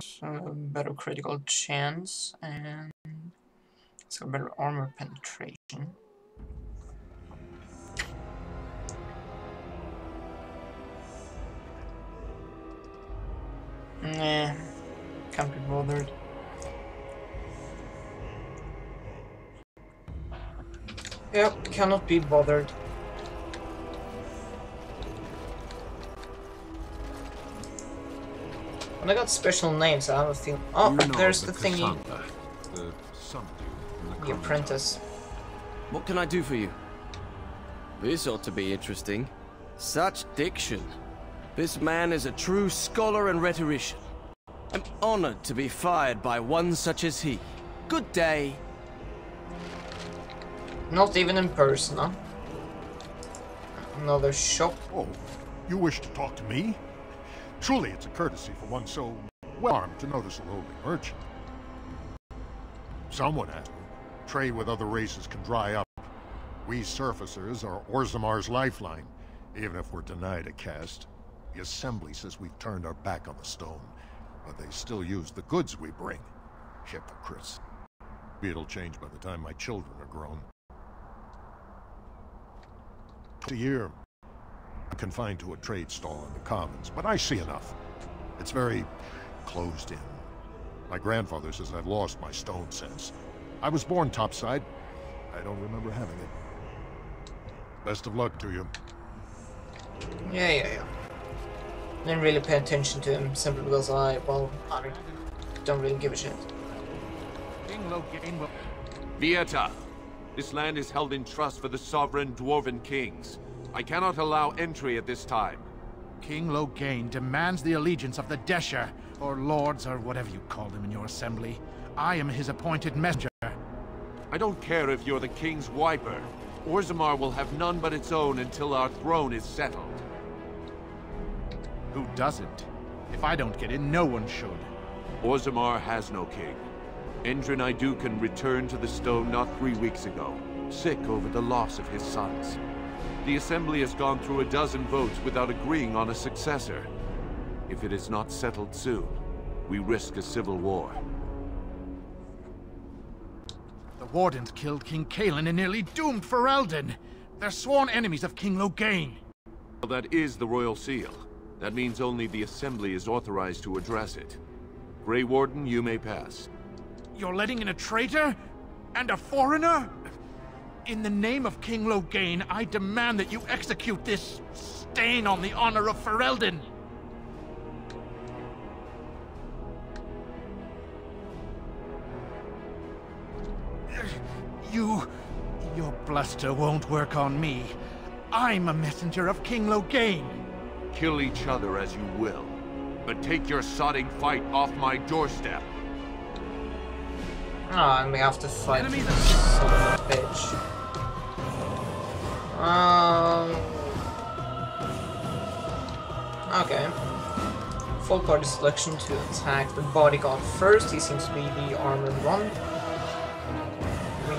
So better critical chance and so better armor penetration. Nah, can't be bothered. Yep, cannot be bothered. When I got special names, I have a feeling. Oh, You know there's the, the thingy. The the The apprentice. What can I do for you? This ought to be interesting. Such diction. This man is a true scholar and rhetorician. I'm honored to be fired by one such as he. Good day. Not even in person, huh? Another shop. Oh, you wish to talk to me? Truly, it's a courtesy for one so well-armed to notice a lowly merchant. Someone has to. Trade with other races can dry up. We surfacers are Orzammar's lifeline, even if we're denied a caste. The Assembly says we've turned our back on the stone, but they still use the goods we bring. Hypocrites. Maybe It'll change by the time my children are grown. A year, confined to a trade stall in the Commons, but I see enough. It's very closed in. My grandfather says I've lost my stone sense. I was born topside. I don't remember having it. Best of luck to you. Yeah, yeah, yeah. I Didn't really pay attention to him simply because I, well, I don't really give a shit. Vieta, this land is held in trust for the sovereign Dwarven kings. I cannot allow entry at this time. King Loghain demands the allegiance of the Deshyr, or lords, or whatever you call them in your assembly. I am his appointed messenger. I don't care if you're the king's wiper. Orzammar will have none but its own until our throne is settled. Who doesn't? If I don't get in, no one should. Orzammar has no king. Endrin Aeducan returned to the stone not three weeks ago, sick over the loss of his sons. The Assembly has gone through a dozen votes without agreeing on a successor. If it is not settled soon, we risk a civil war. The Wardens killed King Cailan and nearly doomed Ferelden. They're sworn enemies of King Loghain. Well, that is the Royal Seal. That means only the Assembly is authorized to address it. Grey Warden, you may pass. You're letting in a traitor? And a foreigner? In the name of King Loghain, I demand that you execute this stain on the honor of Ferelden. You... Your bluster won't work on me. I'm a messenger of King Loghain. Kill each other as you will. But take your sodding fight off my doorstep. Ah, and we have to fight this son of a bitch. Um. Okay. Full party selection to attack the bodyguard first. He seems to be the armored one.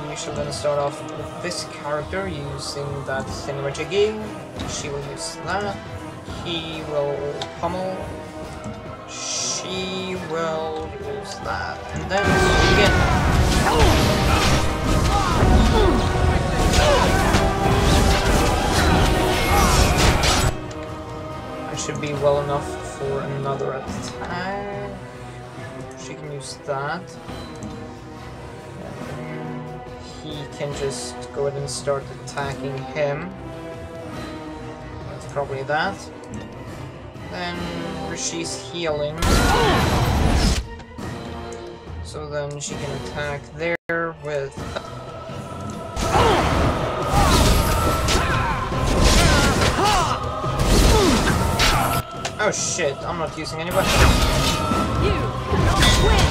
We should then start off with this character using that thingamajiggy. She will use that. He will pummel. She will use that. And then should be well enough for another attack. Uh, she can use that. And He can just go ahead and start attacking him. That's probably that. Then she's healing. So then she can attack there Oh shit, I'm not using any weapons. You cannot win!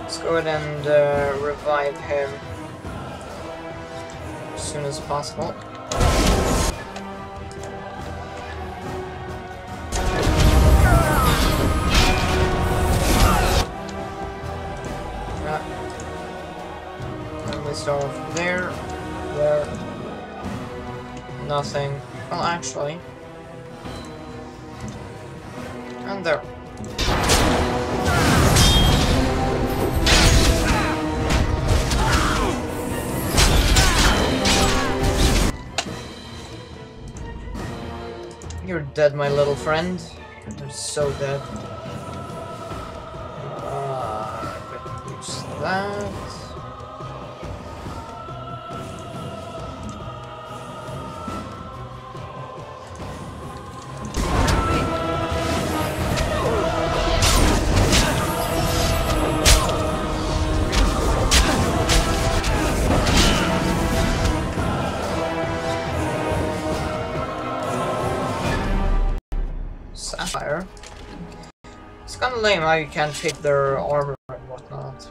Let's go ahead and uh, revive him as soon as possible. Off there, there, Nothing. Well, actually. And there. You're dead, my little friend. You're so dead. Uh, use that. It's kinda lame how you can't pick their armor and whatnot.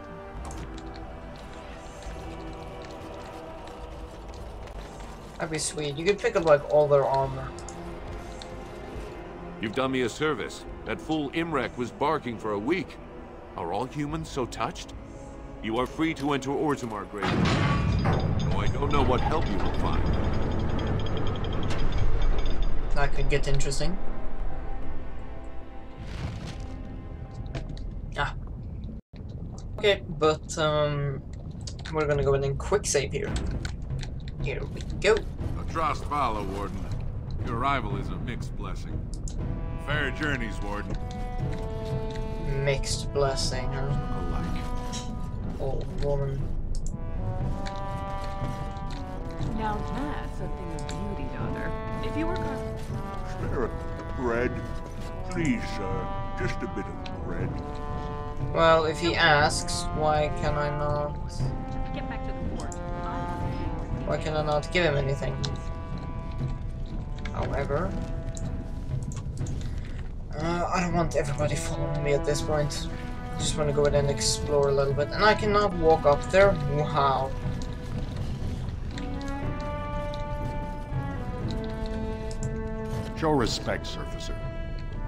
That'd be sweet. You could pick up like all their armor. You've done me a service. That fool Imrek was barking for a week. Are all humans so touched? You are free to enter Orzammar, Grave. Though I don't know what help you will find. That could get interesting. Okay, but um, we're gonna go in and quick save here. Here we go. A Trost follow, Warden. Your arrival is a mixed blessing. Fair journeys, Warden. Mixed blessing, huh? Alike. Old woman. Now that's a thing of beauty, daughter. If you were con- Spare a bread. Please, sir. Just a bit of bread. Well, if he asks, why can I not? get back to the fort. Why can I not give him anything? However, uh, I don't want everybody following me at this point. I just want to go in and explore a little bit, and I cannot walk up there. Wow. Show respect, Surfacer.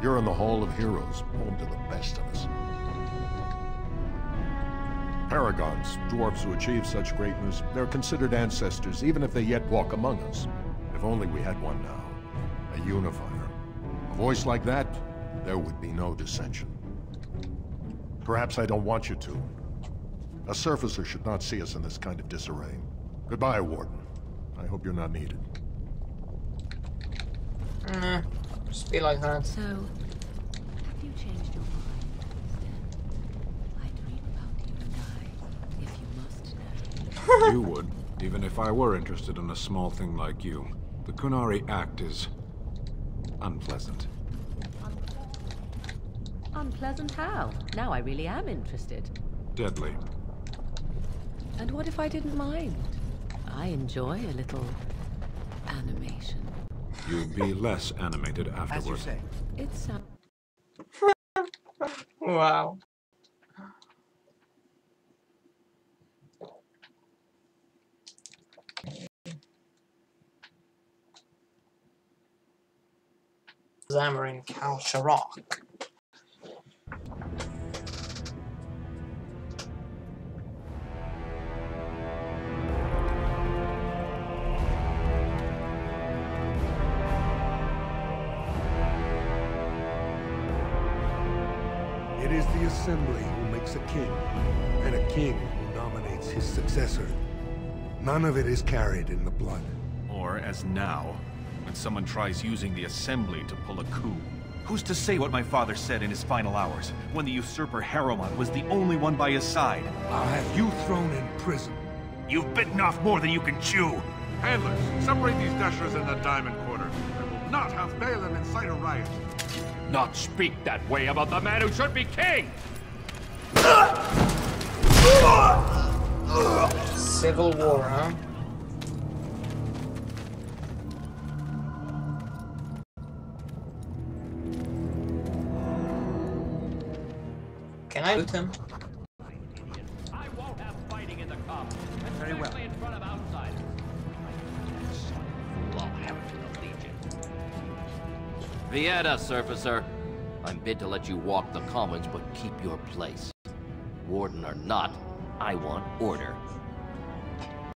You're in the Hall of Heroes, home to the best of us. Paragons, dwarves who achieve such greatness, they're considered ancestors even if they yet walk among us. If only we had one now. A unifier. A voice like that, there would be no dissension. Perhaps I don't want you to. A surfacer should not see us in this kind of disarray. Goodbye, Warden. I hope you're not needed. Nah, just be like that. So, have you changed your mind instead? I dream about you and I, if you must know. you would, even if I were interested in a small thing like you. The Qunari Act is... unpleasant. Unpleasant how? Now I really am interested. Deadly. And what if I didn't mind? I enjoy a little animation. You'd be less animated afterward. It's uh, Wow. Zamarin Kal Sharok. It is the Assembly who makes a king, and a king who nominates his successor. None of it is carried in the blood. Or as now, when someone tries using the Assembly to pull a coup. Who's to say what my father said in his final hours, when the usurper Harrowmont was the only one by his side? I'll have you thrown in prison. You've bitten off more than you can chew! Handlers, separate these deshyrs in the Diamond Quarter. I will not have Bhelen incite a riot. Not speak that way about the man who should be king! Civil War, huh? Have it to the Legion. Vieta, Surfacer. I'm bid to let you walk the commons, but keep your place. Warden or not, I want order.